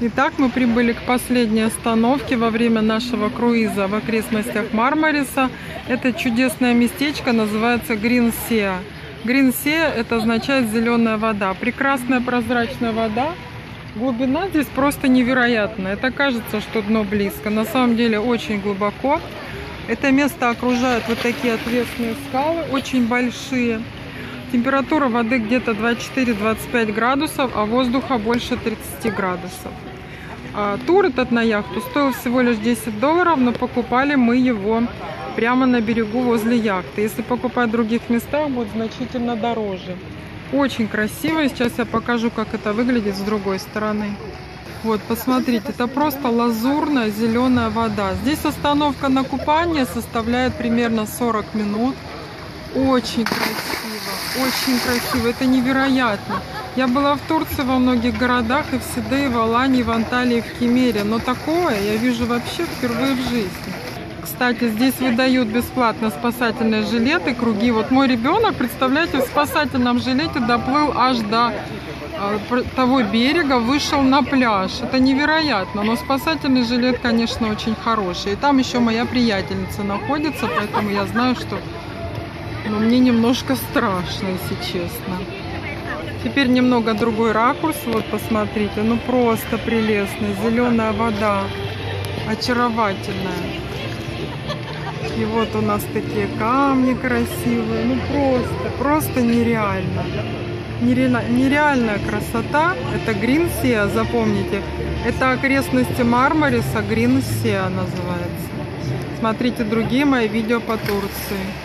Итак, мы прибыли к последней остановке во время нашего круиза в окрестностях Мармариса. Это чудесное местечко, называется Гринсеа. Гринсеа это означает зеленая вода. Прекрасная прозрачная вода. Глубина здесь просто невероятная. Это кажется, что дно близко. На самом деле очень глубоко. Это место окружают вот такие отвесные скалы, очень большие. Температура воды где-то 24-25 градусов, а воздуха больше 30 градусов. А, тур этот на яхту стоил всего лишь 10 долларов, но покупали мы его прямо на берегу возле яхты. Если покупать в других местах, будет значительно дороже. Очень красиво. Сейчас я покажу, как это выглядит с другой стороны. Вот, посмотрите, это просто лазурная зеленая вода. Здесь остановка на купание составляет примерно 40 минут. Очень красиво, очень красиво. Это невероятно. Я была в Турции во многих городах, и в Сиде, и в Алании, в Анталии, в Кемере. Но такое я вижу вообще впервые в жизни. Кстати, здесь выдают бесплатно спасательные жилеты, круги. Вот мой ребенок, представляете, в спасательном жилете доплыл аж до а, того берега, вышел на пляж. Это невероятно. Но спасательный жилет, конечно, очень хороший. И там еще моя приятельница находится, поэтому я знаю, что ну, мне немножко страшно, если честно. Теперь немного другой ракурс. Вот посмотрите, ну просто прелестно. Зеленая вода, очаровательная. И вот у нас такие камни красивые. Ну просто, просто нереально. Нереально, нереальная красота. Это Гринсия, запомните. Это окрестности Мармариса, Гринсия называется. Смотрите другие мои видео по Турции.